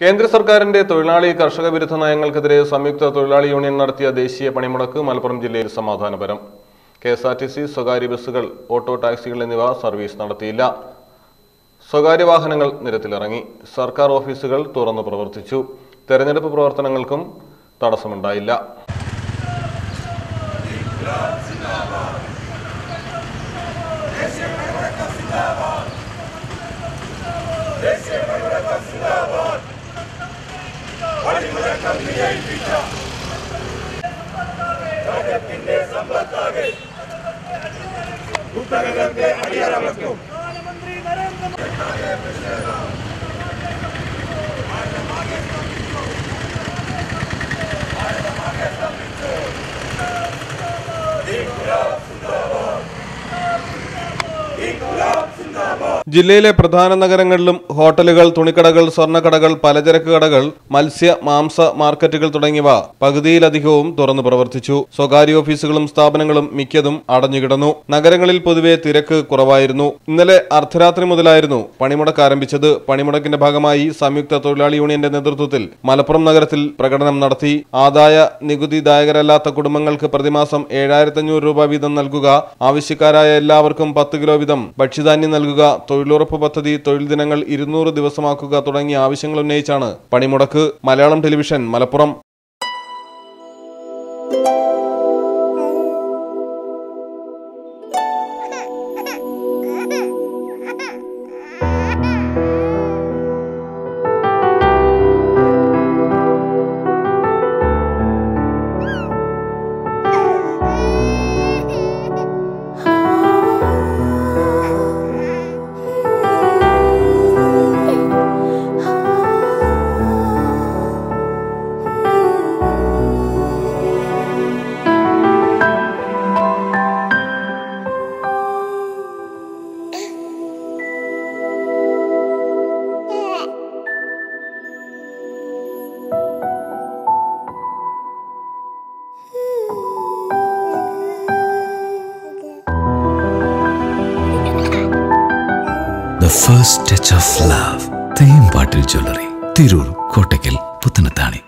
കേന്ദ്ര സർക്കാരിന്റെ തൊഴിലാളി കർഷക വിരുദ്ധ നയങ്ങൾക്കെതിരെ സംയുക്ത തൊഴിലാളി യൂണിയൻ നടത്തിയ ദേശീയ പണിമുടക്ക് മലപ്പുറം ജില്ലയിൽ സമാധാനപരം. K S R T C സ്വകാര്യ ബസ്സുകൾ ഓട്ടോ ടാക്സികൾ എന്നിവ സർവീസ് നടത്തിയില്ല. സ്വകാര്യ വാഹനങ്ങൾ നിരത്തിലിറങ്ങി. സർക്കാർ ഓഫീസുകൾ തുറന്നു പ്രവർത്തിച്ചു. തെരഞ്ഞെടുപ്പ് പ്രവർത്തനങ്ങൾക്കും തടസ്സമുണ്ടായില്ല. ರಾಜ್ಯಕ್ಕೆ ಸಂಪತ್ತಾಗೆ ಉತ್ತರದಂತೆ ಅಡಿಯಾರಬೇಕು ಪ್ರಧಾನಮಂತ್ರಿ ನರೇಂದ್ರ ಮೋದಿ Thank you. ജില്ലയിലെ പ്രധാന നഗരങ്ങളിലും ഹോട്ടലുകൾ തുണിക്കടകൾ സ്വർണക്കടകൾ പലചരക്ക് കടകൾ മത്സ്യ മാംസ മാർക്കറ്റുകൾ തുടങ്ങിയവ പകുതിയിലധികവും തുറന്നു പ്രവർത്തിച്ചു. സ്വകാര്യ ഓഫീസുകളും സ്ഥാപനങ്ങളും മിക്കതും അടഞ്ഞുകിടന്നു. നഗരങ്ങളിൽ പൊതുവെ തിരക്ക് കുറവായിരുന്നു. ഇന്നലെ അർദ്ധരാത്രി മുതലായിരുന്നു പണിമുടക്ക് ആരംഭിച്ചത്. പണിമുടക്കിന്റെ ഭാഗമായി സംയുക്ത തൊഴിലാളി യൂണിയന്റെ നേതൃത്വത്തിൽ മലപ്പുറം നഗരത്തിൽ പ്രകടനം നടത്തി. ആദായ നികുതിദായകരല്ലാത്ത കുടുംബങ്ങൾക്ക് പ്രതിമാസം ഏഴായിരത്തി അഞ്ഞൂറ് രൂപ വീതം നൽകുക. ആവശ്യക്കാരായ എല്ലാവർക്കും പത്ത് കിലോ വീതം ഭക്ഷ്യധാന്യം നൽകുക. തൊഴിലുറപ്പ് പദ്ധതി തൊഴിൽ ദിനങ്ങൾ ഇരുന്നൂറ് ദിവസമാക്കുക തുടങ്ങിയ ആവശ്യങ്ങൾ ഉന്നയിച്ചാണ് പണിമുടക്ക്. Malayalam television Malappuram. The touch of love love. പാട്ടിൽ ജ്വല്ലറി തിരൂർ കോട്ടയ്ക്കൽ പുത്തനത്താണി